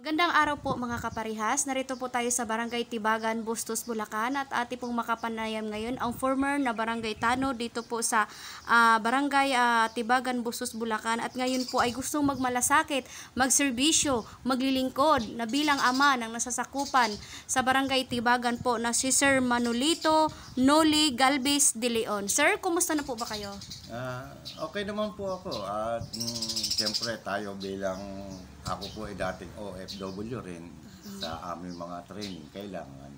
Magandang araw po mga kaparihas. Narito po tayo sa Barangay Tibagan, Bustos, Bulacan at ati pong makapanayam ngayon ang former na Barangay Tano dito po sa ah, Barangay ah, Tibagan, Bustos, Bulacan at ngayon po ay gustong magmalasakit, magserbisyo, maglilingkod na bilang ama ng nasasakupan sa Barangay Tibagan po na si Sir Manolito Noli Galvez de Leon. Sir, kumusta na po ba kayo? Ah, okay naman po ako at mm, siyempre tayo bilang ako po ay dating OFW rin sa aming mga training kailangan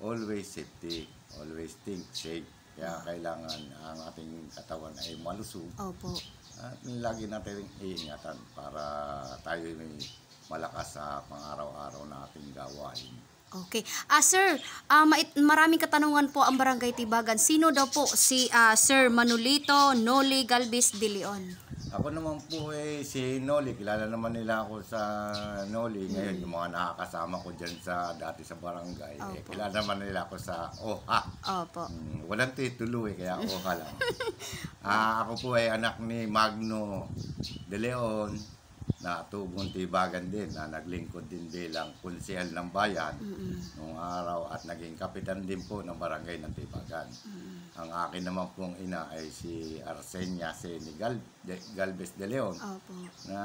always safety, always think safe. Kaya kailangan ang ating katawan ay malusog Opo. at lagi natin iingatan para tayo may malakas sa pang-araw-araw na ating gawain. Okay. Ah, sir, mait- maraming katanungan po ang Barangay Tibagan. Sino daw po si ah, Sir Manolito Noli Galvez de Leon? Ako naman po eh si Noli, kilala naman nila ako sa Noli. Ngayon yung mga nakakasama ko dyan sa dati sa barangay, eh, Opo. kilala naman nila ako sa OHA. Opo. Mm, walang titulo eh, kaya OHA lang. Ah, ako po ay anak ni Magno de Leon na tubong tibagan din na naglingkod din bilang kunsehal ng bayan nung araw at naging kapitan din po ng barangay ng Tibagan. Ang akin naman pong ina ay si Arsenia Seni Gal de, Galvez de Leon Opo. na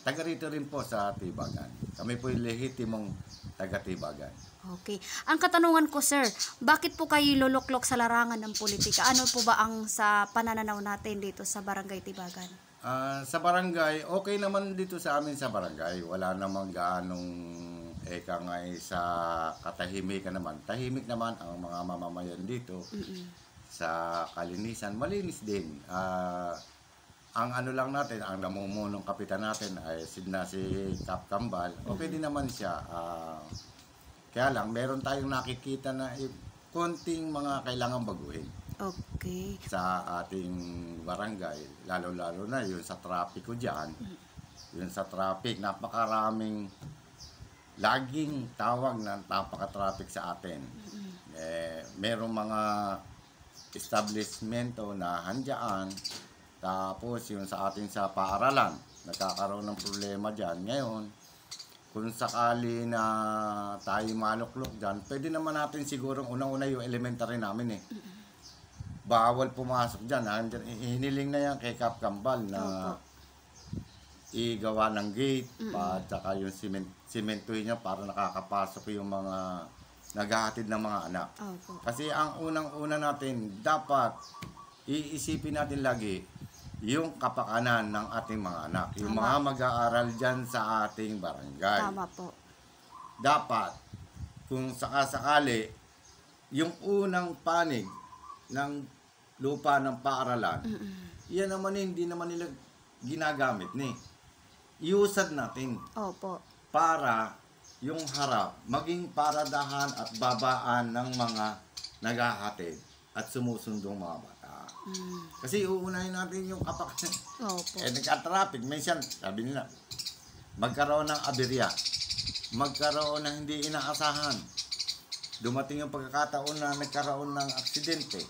taga rito rin po sa Tibagan. Kami po yung lehitimong taga Tibagan. Okay. Ang katanungan ko, sir, bakit po kayo luluklok sa larangan ng politika? Ano po ba ang sa panananaw natin dito sa Barangay Tibagan? Ah, sa barangay, okay naman dito sa amin sa barangay. Wala namang gaanong eka nga eh, sa katahimikan naman. Tahimik naman ang mga mamamayan dito sa kalinisan. Malinis din. Ah, ang ano lang natin, ang namumunong kapitan natin ay si, na si Cap Kambal. Okay din naman siya. Ah, kaya lang, meron tayong nakikita na eh, konting mga kailangan baguhin Okay. sa ating barangay, lalo-lalo na yun sa trapiko dyan, yun sa traffic, napakaraming laging tawag na napaka-traffic sa atin. Eh, merong mga establishmento na handyan, tapos yun sa ating sa paaralan, nagkakaroon ng problema dyan. Ngayon, kung sakali na tayo maluklok dyan, pwede naman natin siguro unang-una yung elementary namin eh bawal pumasok dyan. Hiniling na yan kay Cap Kambal na igawa ng gate pa at saka yung cement, cementuhin niya para nakakapasok yung mga naghahatid ng mga anak. Opo. Kasi ang unang-una natin, dapat iisipin natin lagi yung kapakanan ng ating mga anak. Yung Tama. mga mag-aaral dyan sa ating barangay Tama po. dapat kung sakasakali yung unang panig ng lupa ng paaralan, yan naman hindi naman nila ginagamit ni. Iusad natin Opo. para yung harap maging paradahan at babaan ng mga naghahatid at sumusundong mga bata. Mm. Kasi uunahin natin yung kapakanan. Opo. Eh, nagka-traffic. Minsan, sabi nila, magkaroon ng aberya. Magkaroon ng hindi inaasahan. Dumating yung pagkakataon na nagkaroon ng aksidente.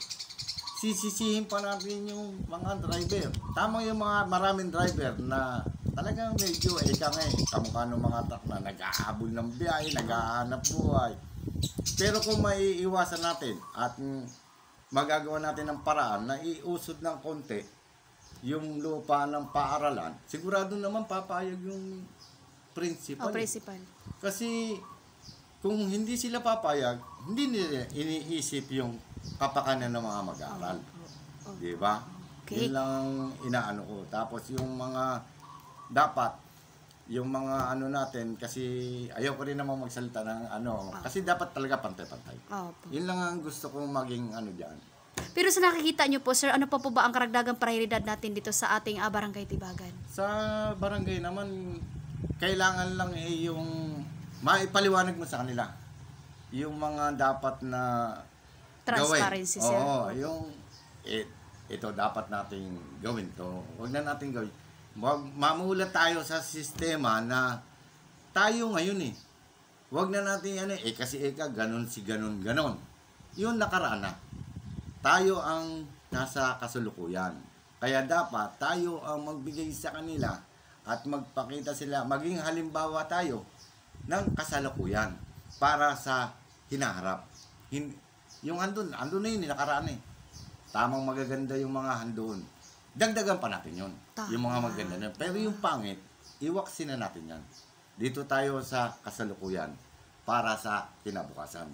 Sisisihin pa natin yung mga driver. Tama yung mga maraming driver na talagang medyo eka nga eh. Kamukha ng mga truck na nag-aabol ng biyahe, nag-aanap buhay. Pero kung maiiwasan natin at magagawa natin ng paraan na iusod ng konti yung lupa ng paaralan, sigurado naman papayag yung principal. eh. principal. Kasi kung hindi sila papayag, hindi nila iniisip yung kapakanan ng mga mag-aaral. Opo. Di ba? Okay. Yun lang ang inaano ko. Tapos yung mga dapat yung mga ano natin kasi ayaw ko rin naman magsalita ng ano kasi dapat talaga pantay-pantay. Opo. Yun lang ang gusto kong maging ano diyan. Pero sa nakikita nyo po, sir, ano pa po ba ang karagdagang prioridad natin dito sa ating ah, Barangay Tibagan? Sa barangay naman kailangan lang eh yung maipaliwanag mo sa kanila yung mga dapat na Transparency, gawin. sir. Oo, yung it, ito dapat nating gawin to. Huwag na natin gawin. Wag mamulat tayo sa sistema na tayo ngayon eh. Huwag na natin ano eh kasi eka ganun si ganun ganon. Yun nakaraan na. Tayo ang nasa kasulukuyan. Kaya dapat tayo ang magbigay sa kanila at magpakita sila, maging halimbawa tayo ng kasalukuyan para sa hinaharap. Hin- yung andun, andun na yun, eh, nakaraan eh. Tamang magaganda yung mga handun. Dagdagan pa natin yun. Tama. Yung mga maganda na. Pero yung pangit, iwaksin na natin yan. Dito tayo sa kasalukuyan para sa kinabukasan.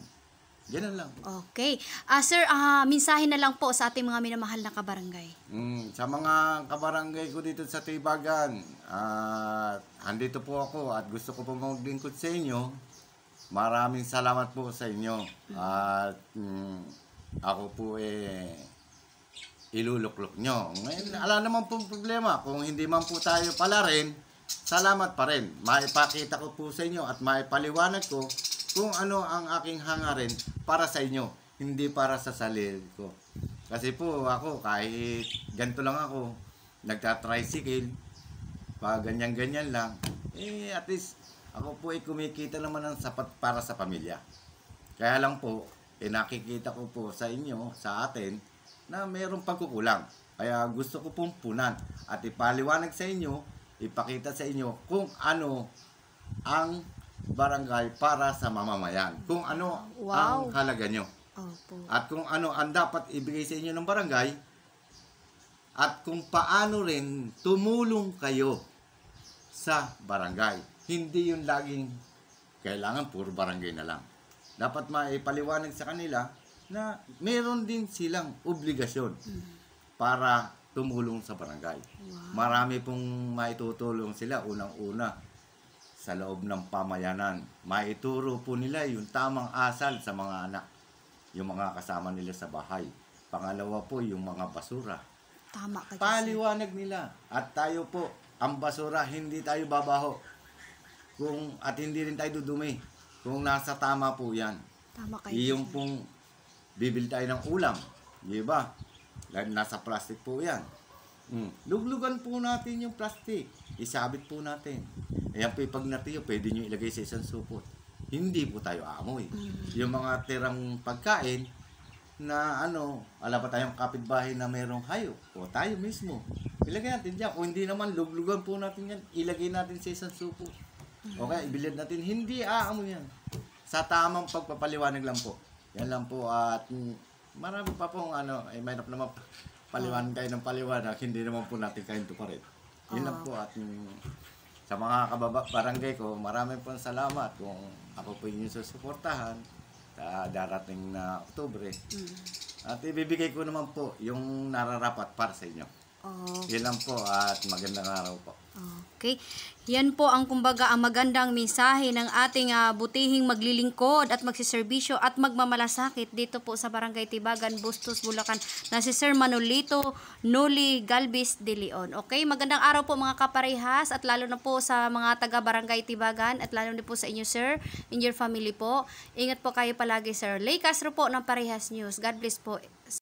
Ganun lang. Okay. Ah, sir, ah, minsahe na lang po sa ating mga minamahal na kabarangay. Mm, sa mga kabarangay ko dito sa Tibagan, at andito po ako at gusto ko po maglingkod sa inyo. Maraming salamat po sa inyo. At mm, ako po eh iluluklok nyo. Ngayon, ala naman po problema. Kung hindi man po tayo pala rin, salamat pa rin. Maipakita ko po sa inyo at maipaliwanag ko kung ano ang aking hangarin para sa inyo, hindi para sa sarili ko. Kasi po ako, kahit ganito lang ako, nagta-tricycle, ganyan-ganyan lang, eh at least ako po ay kumikita naman ng sapat para sa pamilya. Kaya lang po, eh nakikita ko po sa inyo, sa atin, na mayroong pagkukulang. Kaya gusto ko pong punan at ipaliwanag sa inyo, ipakita sa inyo kung ano ang barangay para sa mamamayan. Kung ano ang Wow. halaga nyo. Opo. At kung ano ang dapat ibigay sa inyo ng barangay. At kung paano rin tumulong kayo sa barangay. Hindi yung laging kailangan puro barangay na lang. Dapat maipaliwanag sa kanila na meron din silang obligasyon para tumulong sa barangay. Marami pong maitutulong sila unang-una sa loob ng pamayanan. Maituro po nila yung tamang asal sa mga anak, yung mga kasama nila sa bahay. Pangalawa po yung mga basura. Tama ka. Paliwanag nila. At tayo po, ang basura, hindi tayo babaho. Kung, at hindi rin tayo dudumi. Kung nasa tama po yan. Tama kayo. Yung pong bibili tayo ng ulam. Di ba? Nasa plastic po yan. Mm. Luglugan po natin yung plastic. Isabit po natin. Ayan po yung pag natiyo, pwede nyo ilagay sa isang supot. Hindi po tayo amoy. Yung mga tirang pagkain na ano, ala pa tayong kapitbahay na mayroong hayop. O tayo mismo. Ilagay natin dyan. O hindi naman, luglugan po natin yan. Ilagay natin sa isang supot. O kaya ibilad natin, hindi aamoy yan. Sa tamang pagpapaliwanag lang po. Yan lang po at mm, marami pa pong ano, ay may naman paliwanag kayo ng paliwanag, hindi naman po natin kayo tuparin. Yun lang po at mm, sa mga kababa barangay ko, marami pong salamat kung ako po inyong susuportahan sa darating na Oktubre. At ibibigay ko naman po yung nararapat para sa inyo. Oh, Yun lang po at magandang araw po. Okay. Yan po ang kumbaga ang magandang mensahe ng ating ah, butihing maglilingkod at magsiservisyo at magmamalasakit dito po sa Barangay Tibagan, Bustos, Bulacan na si Sir Manolito Noli Galvis de Leon. Okay, magandang araw po mga kaparehas at lalo na po sa mga taga Barangay Tibagan at lalo na po sa inyo sir, in your family po. Ingat po kayo palagi sir. Lay Castro po ng Parehas News. God bless po.